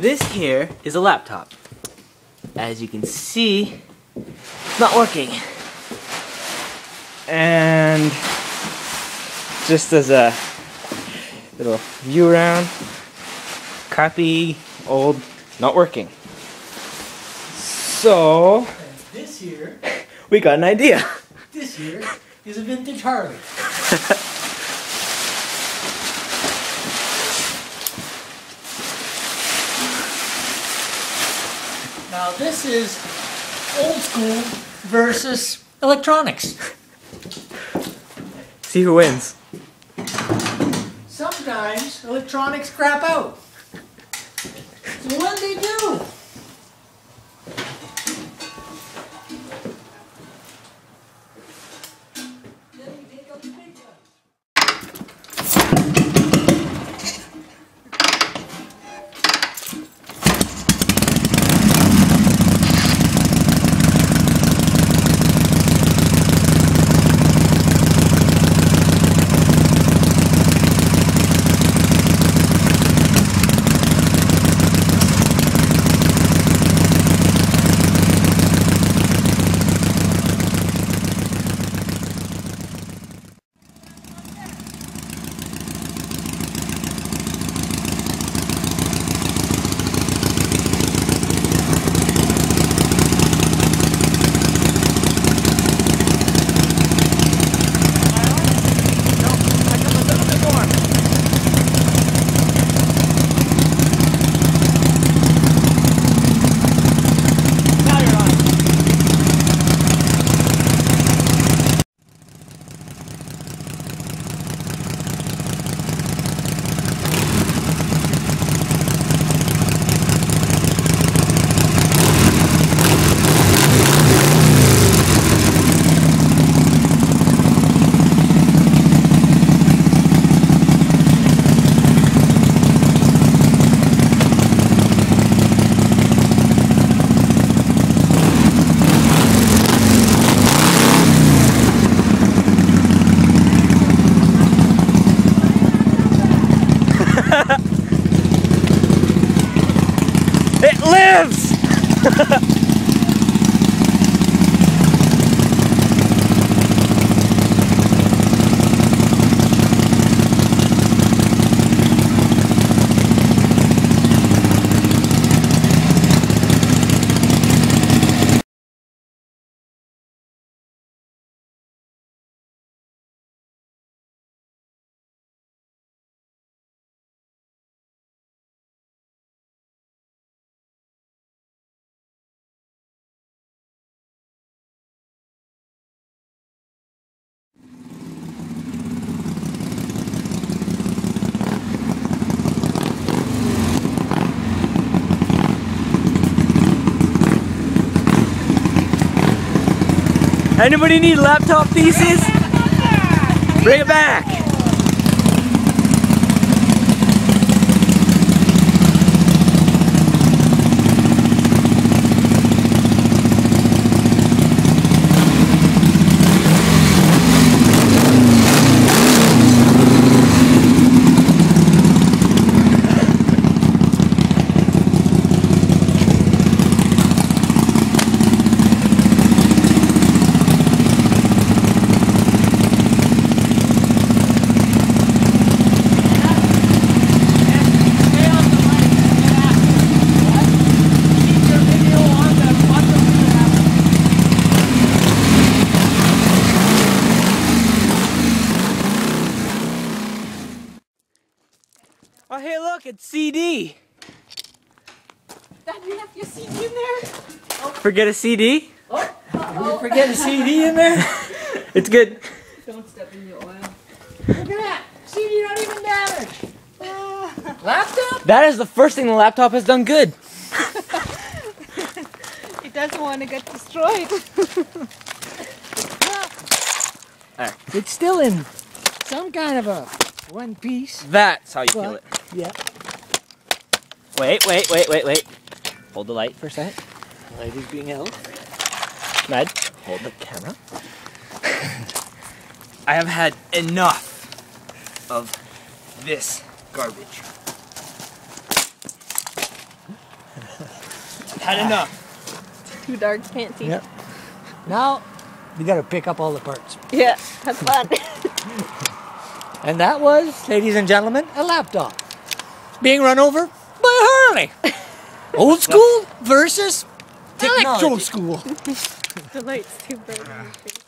This here is a laptop. As you can see, it's not working. And just as a little view around, crappy, old, not working. So, This here, we got an idea. this here is a vintage Harley. now this is old school versus electronics. See who wins. Sometimes electronics crap out. So what do they do? It lives! Anybody need laptop pieces? Bring it back! Oh hey look, it's CD! Dad, you have your CD in there? Forget a CD? Did oh, you forget a CD in there? It's good. Don't step in your oil. Look at that. CD not even damaged. Ah. Laptop? That is the first thing the laptop has done good. It doesn't want to get destroyed. It's still in some kind of a one piece. That's how you kill it. Yeah. Wait, wait, wait, wait, wait. Hold the light for a sec. The light is being held. Med, hold the camera. I have had enough of this garbage. had enough. Too dark, can't see. Yep. Now, you gotta pick up all the parts. Yeah, have fun. and that was, ladies and gentlemen, a laptop being run over by a Harley. Old school versus technology. school. the light's too bright.